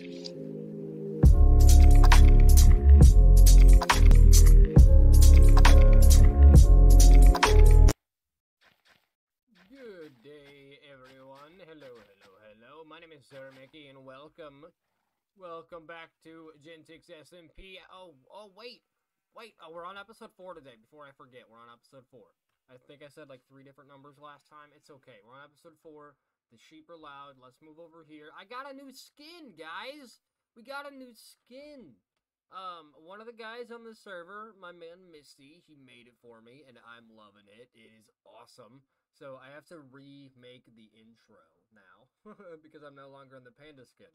Good day, everyone. Hello, hello, hello. My name is Sir Mickey, and welcome, welcome back to GenTix SMP. Oh, oh, wait, wait. Oh, we're on episode four today. Before I forget, we're on episode four. I think I said like three different numbers last time. It's okay. We're on episode four. The sheep are loud. Let's move over here. I got a new skin, guys. We got a new skin. Um, one of the guys on the server, my man Misty, he made it for me, and I'm loving it. It is awesome. So I have to remake the intro now because I'm no longer in the panda skin.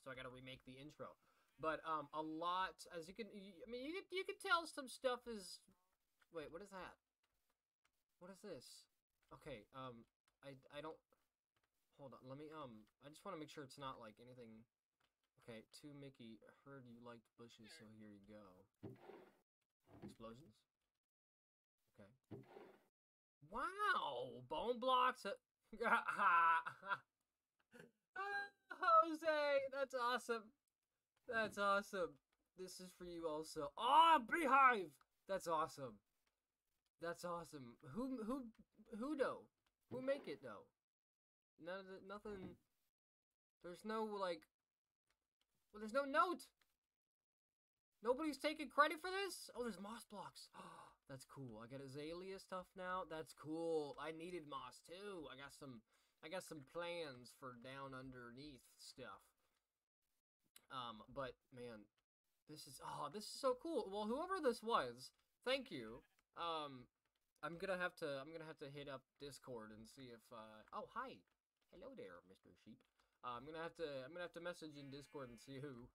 So I got to remake the intro. But um, a lot as you can, I mean, you you could tell some stuff is. Wait, what is that? What is this? Okay, um, I I don't. Hold on, let me um. I just want to make sure it's not like anything. Okay, to Mickey, heard you liked bushes, so here you go. Explosions. Okay. Wow, bone blocks. uh, Jose, that's awesome. That's awesome. This is for you also. Oh, beehive. That's awesome. That's awesome. Who who who though? Who make it though? None of the, nothing. There's no like. Well, there's no note. Nobody's taking credit for this. Oh, there's moss blocks. That's cool. I got azalea stuff now. That's cool. I needed moss too. I got some. I got some plans for down underneath stuff. Um, but man, this is oh, this is so cool. Well, whoever this was, thank you. Um, I'm gonna have to I'm gonna have to hit up Discord and see if uh oh hi, hello there, Mr. Sheep. Uh, I'm gonna have to I'm gonna have to message in Discord and see who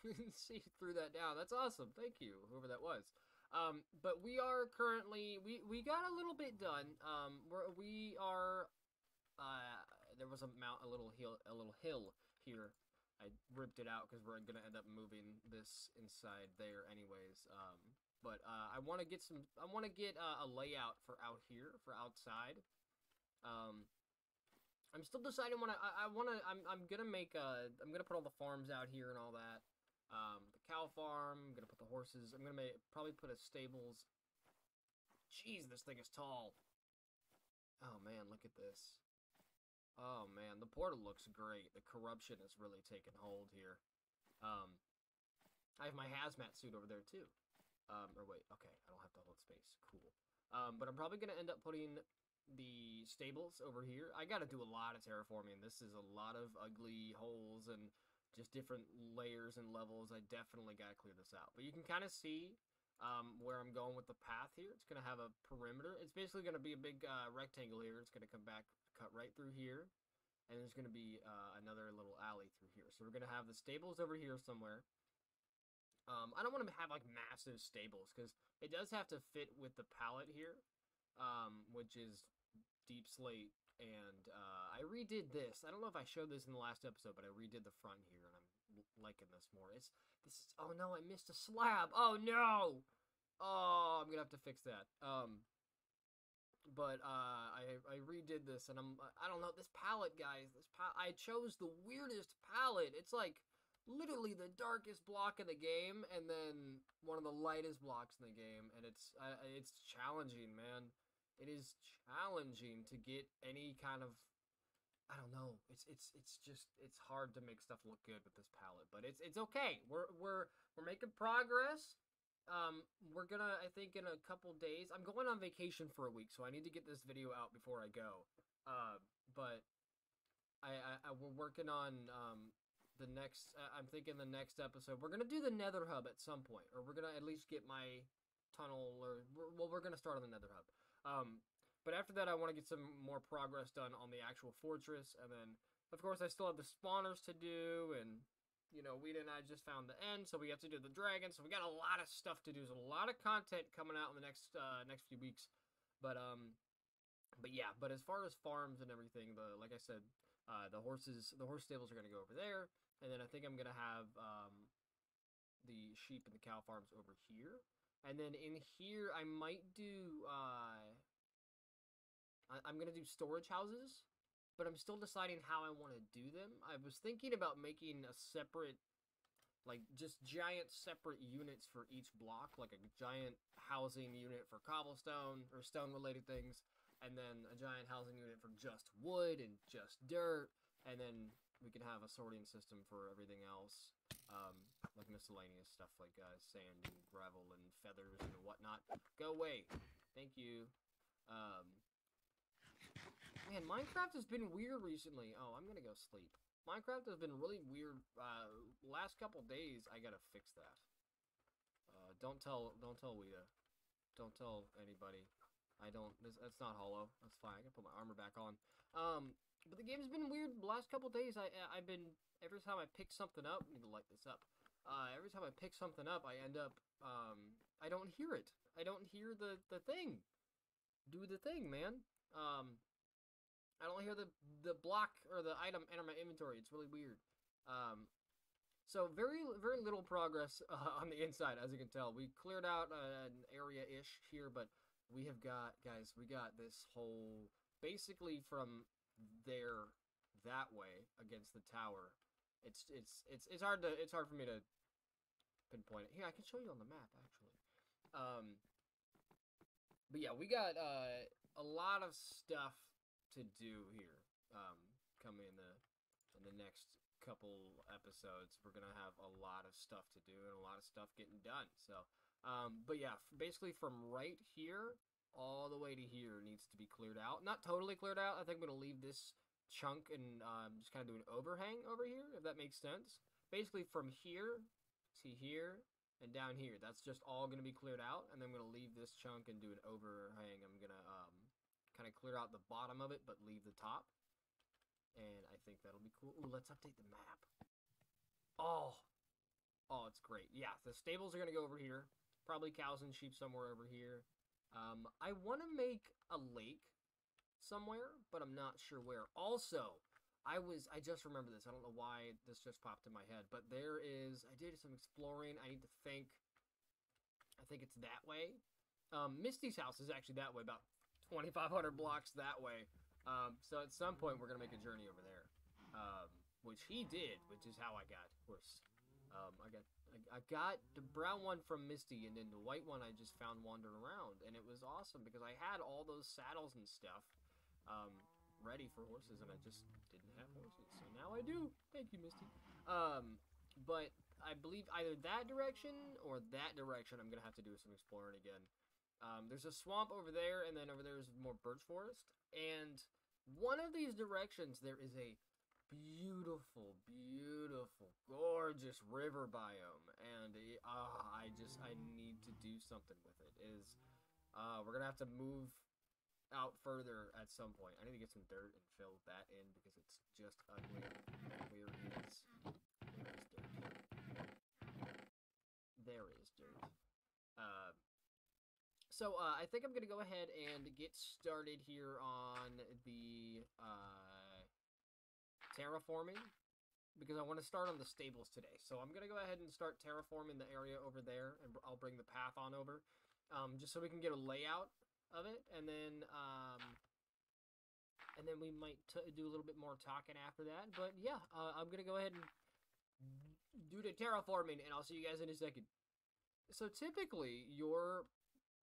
see threw that down. That's awesome. Thank you, whoever that was. Um, but we are currently we we got a little bit done. Um, we're, we are uh there was a mount a little hill a little hill here. I ripped it out because we're gonna end up moving this inside there anyways. Um, but uh, I want to get some. I want to get uh, a layout for out here for outside. Um, I'm still deciding what I I, I want to. I'm I'm gonna make. Uh, I'm gonna put all the farms out here and all that. Um, the cow farm. I'm gonna put the horses. I'm gonna make probably put a stables. Jeez, this thing is tall. Oh man, look at this. Oh man, the portal looks great. The corruption is really taking hold here. Um, I have my hazmat suit over there too. Um, or wait, okay, I don't have to hold space. Cool. Um, but I'm probably gonna end up putting the stables over here. I gotta do a lot of terraforming. This is a lot of ugly holes and just different layers and levels. I definitely gotta clear this out. But you can kind of see um, where I'm going with the path here. It's gonna have a perimeter. It's basically gonna be a big uh, rectangle here. It's gonna come back, cut right through here, and there's gonna be uh, another little alley through here. So we're gonna have the stables over here somewhere. Um, I don't want to have like massive stables because it does have to fit with the palette here, um, which is deep slate. And uh, I redid this. I don't know if I showed this in the last episode, but I redid the front here, and I'm liking this more. It's this is. Oh no, I missed a slab. Oh no. Oh, I'm gonna have to fix that. Um, but uh, I I redid this, and I'm I don't know this palette, guys. This pal I chose the weirdest palette. It's like literally the darkest block in the game and then one of the lightest blocks in the game and it's uh, it's challenging man it is challenging to get any kind of i don't know it's it's it's just it's hard to make stuff look good with this palette but it's it's okay. We're we're we're making progress. Um we're gonna i think in a couple days i'm going on vacation for a week so i need to get this video out before i go. Uh but I, I, I we're working on um the next i'm thinking the next episode. We're gonna do the nether hub at some point or we're gonna at least get my tunnel or we're, well we're gonna start on the nether hub um but after that i want to get some more progress done on the actual fortress and then of course i still have the spawners to do and you know we and i just found the end so we have to do the dragon so we got a lot of stuff to do. There's a lot of content coming out in the next uh next few weeks. But um but yeah but as far as farms and everything the like i said uh, the horses, the horse stables are going to go over there, and then I think I'm gonna have um, the sheep and the cow farms over here, and then in here I might do. Uh, I- I'm gonna do storage houses, but I'm still deciding how I want to do them. I was thinking about making a separate, like just giant separate units for each block, like a giant housing unit for cobblestone or stone related things, and then a giant housing unit for just wood and just dirt, and then we can have a sorting system for everything else, um, like miscellaneous stuff like uh, sand and gravel and feathers and whatnot. Go away. Thank you. Um, man, Minecraft has been weird recently. Oh, I'm gonna go sleep. Minecraft has been really weird. Uh, last couple days, I gotta fix that. Uh, don't tell, don't tell Wiedha. Don't tell anybody. I don't. That's not hollow. That's fine. I can put my armor back on. Um, but the game's been weird. The last couple days, I I've been every time I pick something up. I need to light this up. Uh, every time I pick something up, I end up um, I don't hear it. I don't hear the the thing. Do the thing, man. Um, I don't hear the the block or the item enter my inventory. It's really weird. Um, so very very little progress uh, on the inside, as you can tell. We cleared out uh, an area ish here, but we have got guys. We got this whole basically from there that way against the tower. It's it's it's it's hard to it's hard for me to pinpoint it. Here, I can show you on the map actually. Um, but yeah, we got uh, a lot of stuff to do here. Um, coming in the in the next couple episodes, we're gonna have a lot of stuff to do and a lot of stuff getting done. So, um, but yeah, basically from right here all the way to here needs to be cleared out. Not totally cleared out. I think I'm gonna leave this chunk and um, just kind of do an overhang over here, if that makes sense. Basically, from here to here and down here, that's just all gonna be cleared out, and then I'm gonna leave this chunk and do an overhang. I'm gonna um, kind of clear out the bottom of it, but leave the top. And I think that'll be cool. Ooh, let's update the map. Oh, oh, it's great. Yeah, the stables are gonna go over here. Probably cows and sheep somewhere over here. Um, I want to make a lake somewhere, but I'm not sure where. Also, I was I just remember this. I don't know why this just popped in my head, but there is I did some exploring. I need to think. I think it's that way. Um, Misty's house is actually that way, about 2,500 blocks that way. Um, so at some point we're gonna make a journey over there, um, which he did, which is how I got horse. Um, I got I, I got the brown one from Misty, and then the white one I just found wandering around, and it was awesome because I had all those saddles and stuff um, ready for horses, and I just didn't have horses, so now I do. Thank you, Misty. Um, but I believe either that direction or that direction I'm gonna have to do some exploring again. Um, there's a swamp over there, and then over there is more birch forest. And one of these directions, there is a beautiful, beautiful, gorgeous river biome, and uh, I just I need to do something with it. it is uh, we're gonna have to move out further at some point. I need to get some dirt and fill that in because it's just ugly. Dirt? There is dirt. Uh, so uh, I think I'm gonna go ahead and get started here on the uh, terraforming because I want to start on the stables today. So I'm gonna go ahead and start terraforming the area over there, and I'll bring the path on over, um, just so we can get a layout of it, and then um, and then we might t- do a little bit more talking after that. But yeah, uh, I'm gonna go ahead and do the terraforming, and I'll see you guys in a second. So typically, your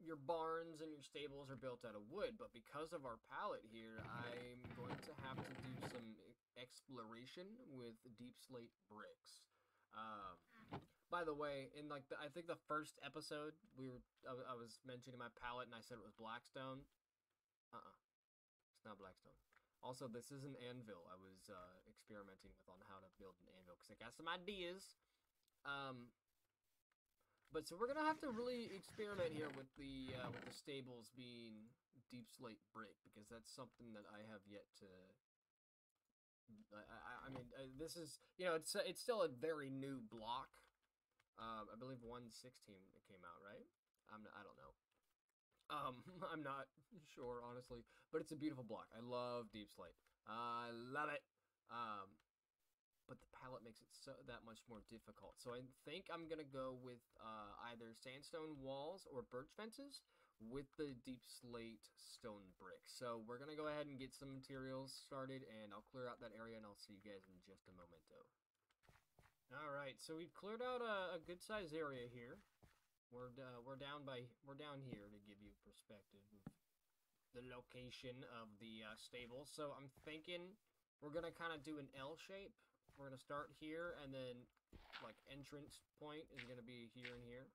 your barns and your stables are built out of wood, but because of our palette here, I'm going to have to do some exploration with deep slate bricks. Um, by the way, in like the, I think the first episode, we were I, I was mentioning my palette and I said it was blackstone. Uh, uh it's not blackstone. Also, this is an anvil. I was uh, experimenting with on how to build an anvil because I got some ideas. Um, but so we're gonna have to really experiment here with the uh, with the stables being deep slate brick because that's something that I have yet to. I, I, I mean, uh, this is you know it's it's still a very new block. Um, I believe 116 came out, right? I'm not, I don't know. Um, I'm not sure honestly, but it's a beautiful block. I love deep slate. I love it. Um, but the palette makes it so that much more difficult. So I think I'm gonna go with uh, either sandstone walls or birch fences, with the deep slate stone brick. So we're gonna go ahead and get some materials started, and I'll clear out that area, and I'll see you guys in just a momento. All right, so we've cleared out a, a good sized area here. We're uh, we're down by we're down here to give you perspective of the location of the uh, stable. So I'm thinking we're gonna kind of do an L shape. We're gonna start here, and then like entrance point is gonna be here and here.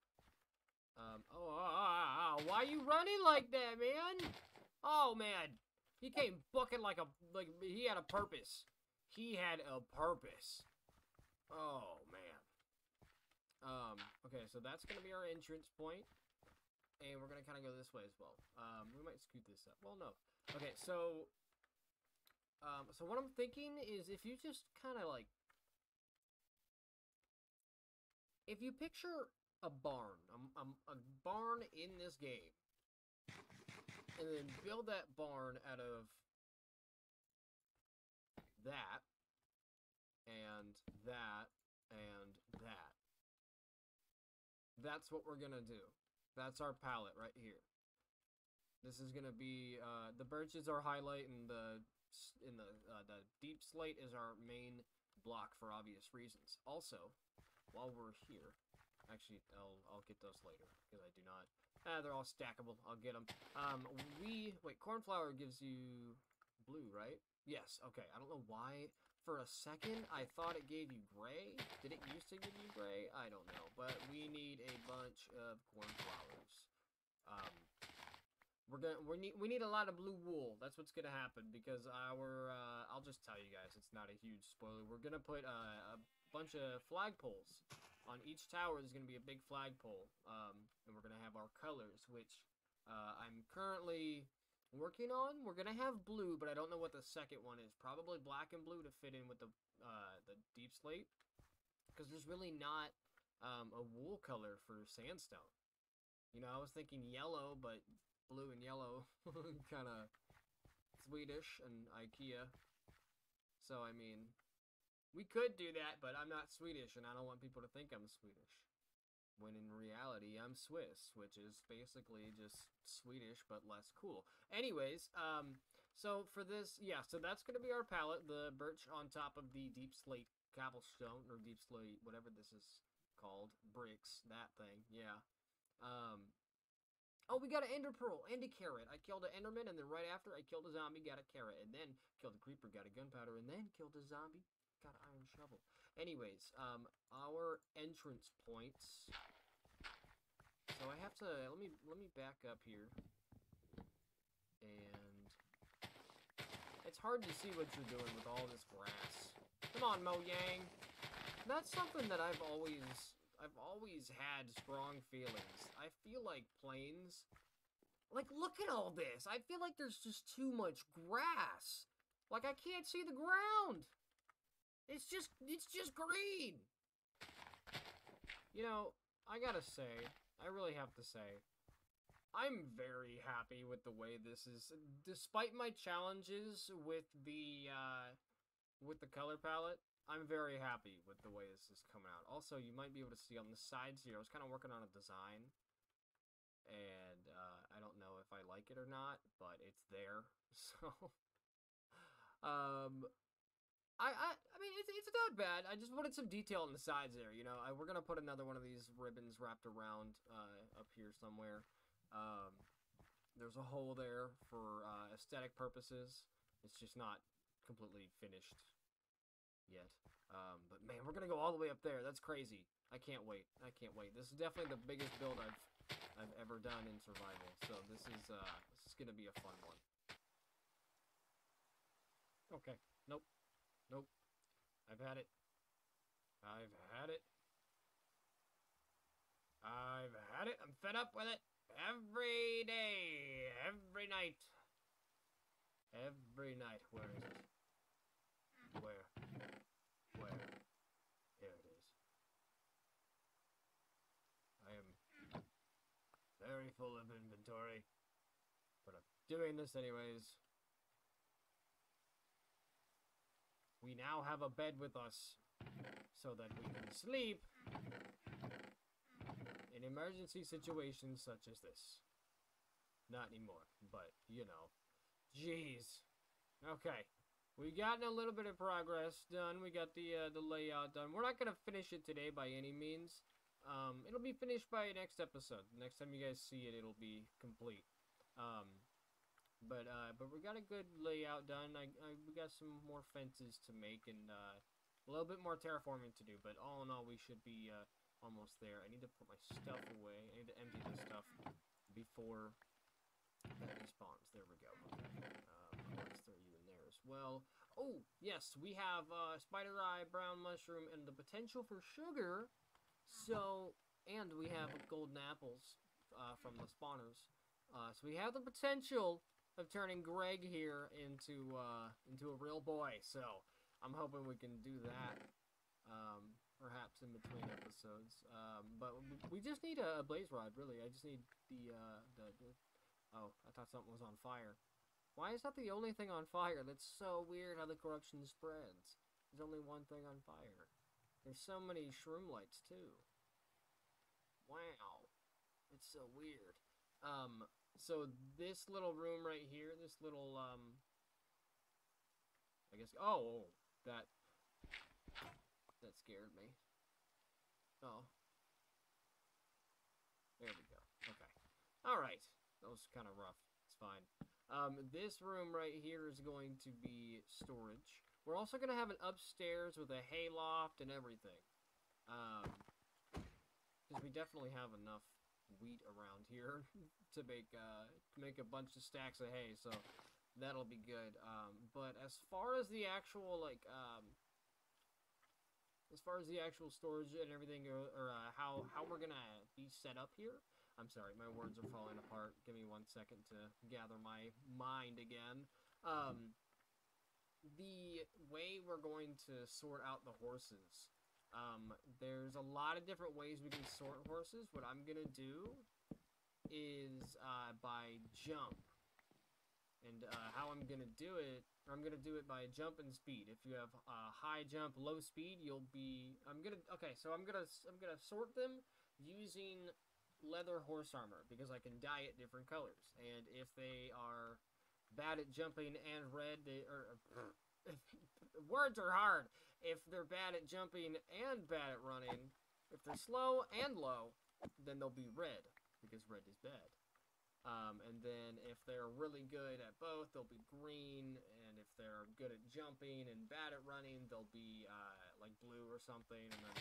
Um, oh, oh, oh, oh, why you running like that, man? Oh man, he came bucking like a like he had a purpose. He had a purpose. Oh man. Um, okay, so that's gonna be our entrance point, and we're gonna kind of go this way as well. Um, we might scoot this up. Well, no. Okay, so, um, so what I'm thinking is if you just kind of like, if you picture a barn, a, a, a barn in this game, and then build that barn out of that, and that, and that. That's what we're gonna do. That's our palette right here. This is gonna be uh, the birches are highlight and the in the uh, the deep slate is our main block for obvious reasons. Also, while we're here, Actually, I'll I'll get those later because I do not. Ah, they're all stackable. I'll get them. Um, we wait. Cornflower gives you blue, right? Yes. Okay. I don't know why. For a second, I thought it gave you gray. Did it used to give you gray? I don't know. But we need a bunch of cornflowers. Um, we're gonna we need we need a lot of blue wool. That's what's gonna happen because our uh, I'll just tell you guys. It's not a huge spoiler. We're gonna put uh, a bunch of flagpoles on each tower there's to be a big flagpole, um, and we're to have our colors, which uh, I'm currently working on. We're to have blue, but I don't know what the second one is. Probably black and blue to fit in with the, uh, the deep slate, because there's really not um, a wool color for sandstone. You know, I was thinking yellow, but blue and yellow kind of Swedish and IKEA. So, I mean, we could do that, but I'm not Swedish, and I don't want people to think I'm Swedish. When in reality, I'm Swiss, which is basically just Swedish, but less cool. Anyways, um, so for this, yeah, so that's going to be our palette, the birch on top of the deep slate cobblestone, or deep slate, whatever this is called, bricks, that thing, yeah. Um, oh, we got an ender pearl and a carrot. I killed an enderman, and then right after, I killed a zombie, got a carrot, and then killed a creeper, got a gunpowder, and then killed a zombie, got an iron shovel. Anyways, um, our entrance points. So I have to let me let me back up here, and it's hard to see what you're doing with all this grass. Come on, Mojang. That's something that I've always I've always had strong feelings. I feel like plains. Like, look at all this. I feel like there's just too much grass. Like, I can't see the ground. It's just, it's just green. You know, I gotta say, I really have to say, I'm very happy with the way this is. Despite my challenges with the, uh, with the color palette, I'm very happy with the way this is coming out. Also, you might be able to see on the sides here, I was kind of working on a design, and uh, I don't know if I like it or not, but it's there. So, um, I, I, I mean, it's, it's not bad. I just wanted some detail on the sides there, you know. I, we're to put another one of these ribbons wrapped around uh, up here somewhere. Um, there's a hole there for uh, aesthetic purposes. It's just not completely finished yet. Um, but man, we're to go all the way up there. That's crazy. I can't wait. I can't wait. This is definitely the biggest build I've I've ever done in survival. So this is uh, this is to be a fun one. Okay. Nope. Nope. I've had it. I've had it. I've had it. I'm fed up with it. Every day. Every night. Every night. Where is it? Where? Where? Here it is. I am very full of inventory. But I'm doing this anyways. We now have a bed with us so that we can sleep in emergency situations such as this. Not anymore, but you know. Jeez. Okay. we've gotten a little bit of progress done. We got the uh, the layout done. We're not gonna finish it today by any means. Um, it'll be finished by next episode. Next time you guys see it, it'll be complete. Um, but uh, but we got a good layout done. I, I we got some more fences to make and uh, a little bit more terraforming to do. But all in all, we should be uh, almost there. I need to put my stuff away. I need to empty this stuff before that respawns. There we go. Let's throw you in there as well. Oh yes, we have uh, spider eye, brown mushroom, and the potential for sugar. So and we have golden apples uh, from the spawners. Uh, so we have the potential of turning Greg here into uh, into a real boy. So I'm hoping we can do that. Um, perhaps in between episodes. Um, but we just need a, blaze rod, really. I just need the, uh, the, the, oh, I thought something was on fire. Why is that the only thing on fire? That's so weird how the corruption spreads. There's only one thing on fire. There's so many shroom lights, too. Wow. It's so weird. Um, so this little room right here, this little, um, I guess, oh, that, that scared me. Oh. There we go. Okay. Alright. That was kind of rough. It's fine. Um, this room right here is going to be storage. We're also going to have an upstairs with a hayloft and everything. Um, because we definitely have enough wheat around here to make uh, make a bunch of stacks of hay, so that'll be good. Um, but as far as the actual like um, as far as the actual storage and everything, or, or uh, how how we're gonna be set up here. I'm sorry, my words are falling apart. Give me one second to gather my mind again. Um, the way we're going to sort out the horses um, there's a lot of different ways we can sort horses. What I'm gonna do is uh, by jump. And uh, how I'm gonna do it, I'm gonna do it by jump and speed. If you have uh, high jump, low speed, you'll be. I'm gonna. Okay, so I'm gonna. I'm gonna sort them using leather horse armor because I can dye it different colors. And if they are bad at jumping and red, they are. words are hard if they're bad at jumping and bad at running, if they're slow and low, then they'll be red, because red is bad. Um, and then if they're really good at both, they'll be green, and if they're good at jumping and bad at running, they'll be uh, like blue or something. And then,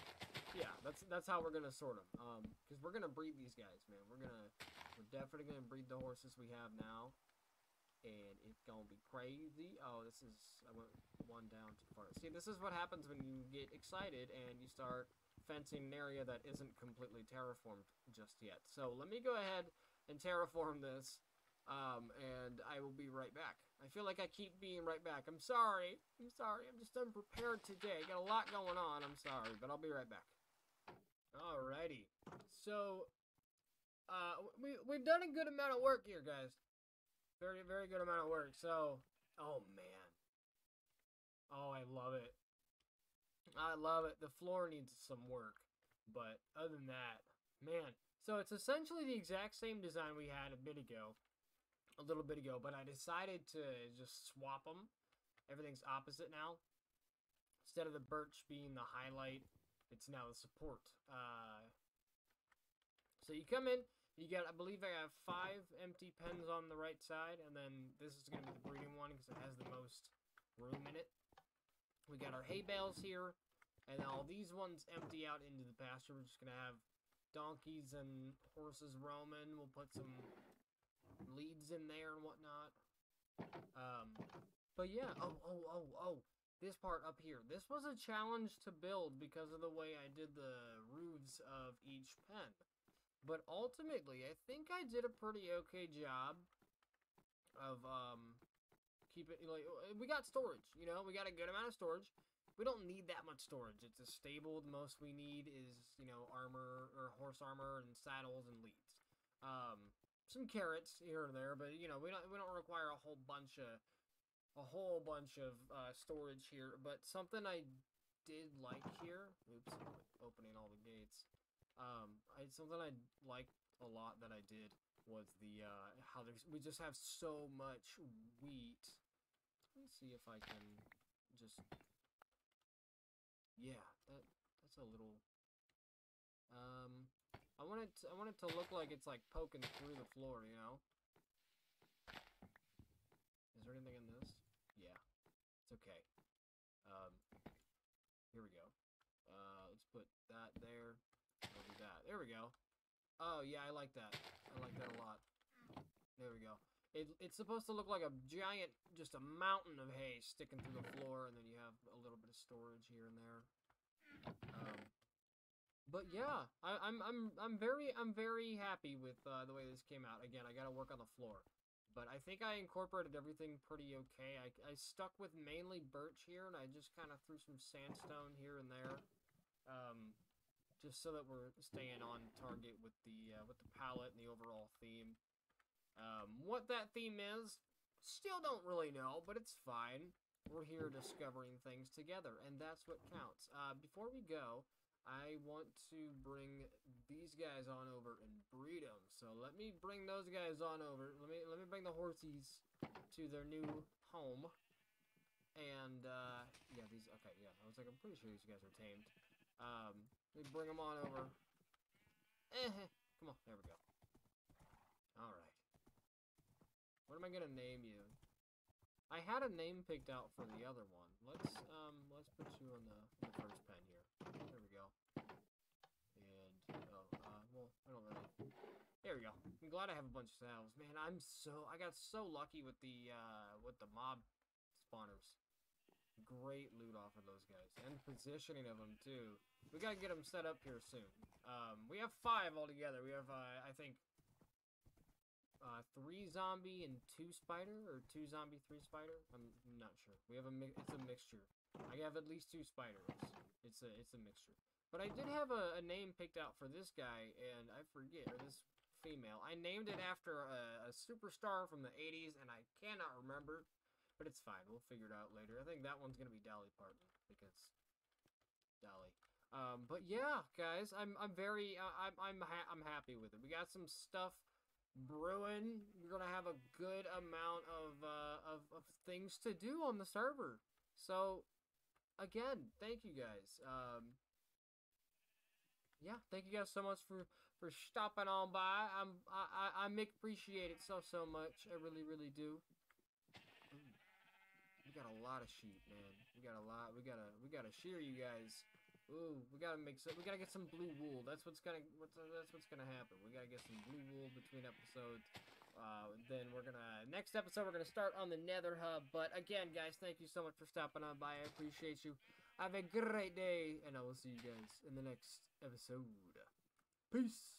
yeah, that's that's how we're gonna sort them. Um, because we're gonna breed these guys, man. We're gonna, we're definitely gonna breed the horses we have now and it's gonna be crazy. Oh, this is, I went one down too far. See, this is what happens when you get excited and you start fencing an area that isn't completely terraformed just yet. So let me go ahead and terraform this, um, and I will be right back. I feel like I keep being right back. I'm sorry. I'm sorry. I'm just unprepared today. I Got a lot going on. I'm sorry, but I'll be right back. Alrighty. So, uh, we, we've done a good amount of work here, guys. Very, very good amount of work. So, oh man. Oh, I love it. I love it. The floor needs some work. But other than that, man. So it's essentially the exact same design we had a bit ago. A little bit ago. But I decided to just swap them. Everything's opposite now. Instead of the birch being the highlight, it's now the support. Uh, so you come in, you got, I believe I have five empty pens on the right side, and then this is going to be the breeding one because it has the most room in it. We got our hay bales here, and all these ones empty out into the pasture. We're just going to have donkeys and horses roaming. We'll put some leads in there and whatnot. Um, but yeah, oh, oh, oh, oh, this part up here. This was a challenge to build because of the way I did the roofs of each pen. But ultimately, I think I did a pretty okay job of um keeping like we got storage, you know, we got a good amount of storage. We don't need that much storage. It's a stable. The most we need is, you know, armor or horse armor and saddles and leads. Um, some carrots here and there, but you know, we don't we don't require a whole bunch of a whole bunch of uh, storage here. But something I did like here. Oops, opening all the gates. Um, I, something I liked a lot that I did was the uh, how there's we just have so much wheat. Let's see if I can just yeah that that's a little um I want it to, I want it to look like it's like poking through the floor, you know. Is there anything in this? Yeah, it's okay. Um, here we go. Uh, let's put that there. There we go. Oh yeah, I like that. I like that a lot. There we go. It, it's supposed to look like a giant, just a mountain of hay sticking through the floor, and then you have a little bit of storage here and there. Um, but yeah, I, I'm I'm I'm very I'm very happy with uh, the way this came out. Again, I got to work on the floor, but I think I incorporated everything pretty okay. I I stuck with mainly birch here, and I just kind of threw some sandstone here and there, um, just so that we're staying on target with the uh, with the palette and the overall theme. Um, what that theme is, still don't really know, but it's fine. We're here discovering things together, and that's what counts. Uh, before we go, I want to bring these guys on over and breed them. So let me bring those guys on over. Let me let me bring the horsies to their new home. And uh, yeah, these okay. Yeah, I was like, I'm pretty sure these guys are tamed. Um, let me bring them on over. Eh, come on, there we go. All right. What am I gonna name you? I had a name picked out for the other one. Let's um let's put you on the, the first pen here. There we go. And oh uh well I don't really There we go. I'm glad I have a bunch of saddles. Man, I'm so I got so lucky with the uh with the mob spawners. Great loot off of those guys. And positioning of them too. We gotta get them set up here soon. Um we have five altogether. We have uh I think uh, three zombie and two spider, or two zombie, three spider. I'm not sure. We have a mi- it's a mixture. I have at least two spiders. It's a it's a mixture. But I did have a, a name picked out for this guy, and I forget or this female. I named it after a, a superstar from the '80s, and I cannot remember. But it's fine. We'll figure it out later. I think that one's gonna be Dolly Parton because Dolly. Um, but yeah, guys, I'm I'm very uh, I'm I'm ha- I'm happy with it. We got some stuff brewing. We're gonna have a good amount of, uh, of of things to do on the server. So, again, thank you guys. Um, yeah, thank you guys so much for for stopping on by. I'm I I, I appreciate it so so much. I really really do. We got a lot of sheep, man. We got a lot. We gotta we gotta shear you guys. Ooh, we gotta make some. We gotta get some blue wool. That's what's gonna. What's, uh, that's what's gonna happen. We gotta get some blue wool between episodes. Uh, then we're gonna next episode we're gonna start on the Nether Hub. But again, guys, thank you so much for stopping on by. I appreciate you. Have a great day, and I will see you guys in the next episode. Peace.